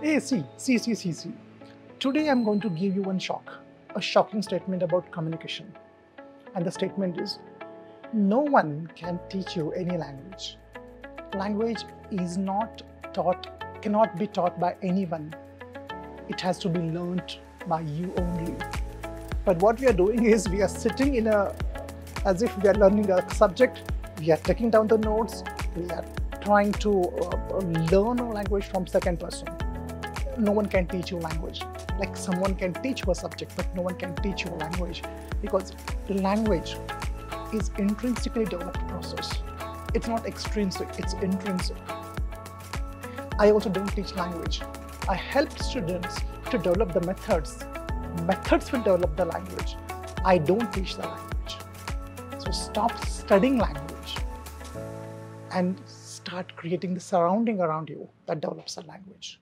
Hey, see, see, see, see, see. Today I'm going to give you one shock, a shocking statement about communication. And the statement is no one can teach you any language. Language is not taught, cannot be taught by anyone. It has to be learnt by you only. But what we are doing is we are sitting in a, as if we are learning a subject, we are taking down the notes, we are trying to uh, learn a language from second person. No one can teach you language. Like someone can teach you a subject, but no one can teach you a language because the language is intrinsically developed process. It's not extrinsic, it's intrinsic. I also don't teach language. I help students to develop the methods. Methods will develop the language. I don't teach the language. So stop studying language and start creating the surrounding around you that develops a language.